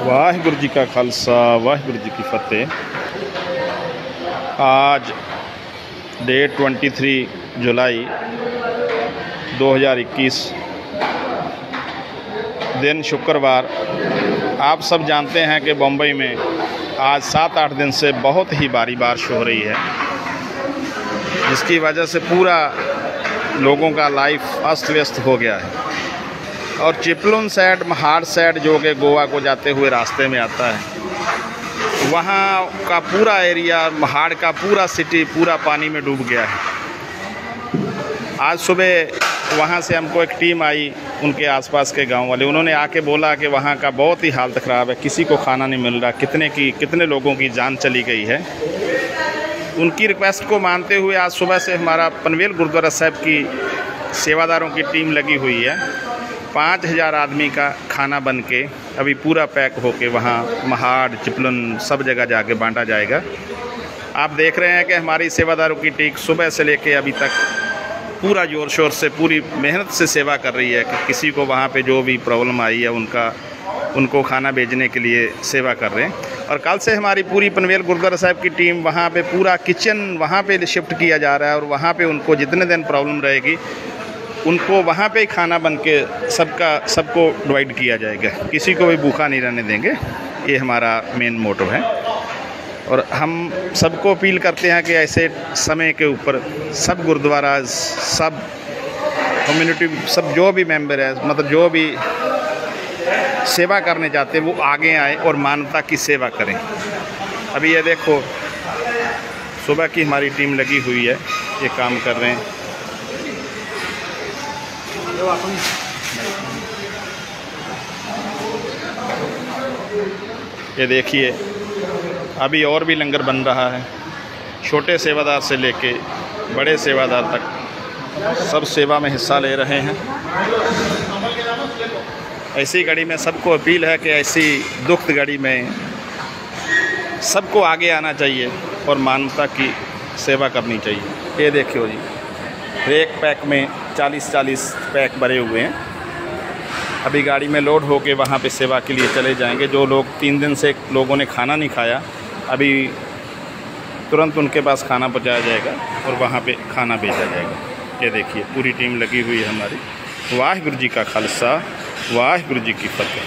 वाहगुरु जी का खालसा, वाहगुरु जी की फतेह। आज डेट 23 जुलाई 2021 दिन शुक्रवार। आप सब जानते हैं कि बम्बई में आज सात आठ दिन से बहुत ही भारी बारिश हो रही है, जिसकी वजह से पूरा लोगों का लाइफ अस्त व्यस्त हो गया है। और चिपलुन साइड महाड़ साइड जो कि गोवा को जाते हुए रास्ते में आता है। वहाँ का पूरा एरिया महाड़ का पूरा सिटी, पूरा पानी में डूब गया है। आज सुबह वहाँ से हमको एक टीम आई, उनके आसपास के गाँव वाले। उन्होंने आके बोला कि वहाँ का बहुत ही हालत ख़राब है, किसी को खाना नहीं मिल रहा, कितने की, कितने लोगों की जान चली गई है। उनकी रिक्वेस्ट को मानते हुए आज सुबह से हमारा पनवेल गुरुद्वारा साहब की सेवादारों की टीम लगी हुई है। पाँच हज़ार आदमी का खाना बन के अभी पूरा पैक होके वहाँ महाड़, चिपलन सब जगह जाके बांटा जाएगा। आप देख रहे हैं कि हमारी सेवादारों की टीक सुबह से लेके अभी तक पूरा ज़ोर शोर से, पूरी मेहनत से सेवा कर रही है कि किसी को वहाँ पे जो भी प्रॉब्लम आई है उनका, उनको खाना भेजने के लिए सेवा कर रहे हैं। और कल से हमारी पूरी पनवेल गुरुद्वारा साहब की टीम वहाँ पे पूरा किचन वहाँ पे शिफ्ट किया जा रहा है और वहाँ पे उनको जितने दिन प्रॉब्लम रहेगी उनको वहाँ पे ही खाना बन के सबका, सबको डिवाइड किया जाएगा। किसी को भी भूखा नहीं रहने देंगे। ये हमारा मेन मोटो है। और हम सबको अपील करते हैं कि ऐसे समय के ऊपर सब गुरुद्वारा, सब कम्युनिटी सब जो भी मेंबर है मतलब जो भी सेवा करने जाते हैं, वो आगे आए और मानवता की सेवा करें। अभी ये देखो, सुबह की हमारी टीम लगी हुई है। ये काम कर रहे हैं। ये देखिए, अभी और भी लंगर बन रहा है। छोटे सेवादार से लेके बड़े सेवादार तक सब सेवा में हिस्सा ले रहे हैं। ऐसी घड़ी में सबको अपील है कि ऐसी दुख घड़ी में सबको आगे आना चाहिए और मानवता की सेवा करनी चाहिए। ये देखियो जी, एक पैक में 40-40 पैक भरे हुए हैं। अभी गाड़ी में लोड होके वहाँ पे सेवा के लिए चले जाएँगे। जो लोग तीन दिन से लोगों ने खाना नहीं खाया, अभी तुरंत उनके पास खाना पहुँचाया जाएगा और वहाँ पे खाना भेजा जाएगा। ये देखिए, पूरी टीम लगी हुई है हमारी। वाहगुरु जी का खालसा, वाहगुरु जी की फतेह।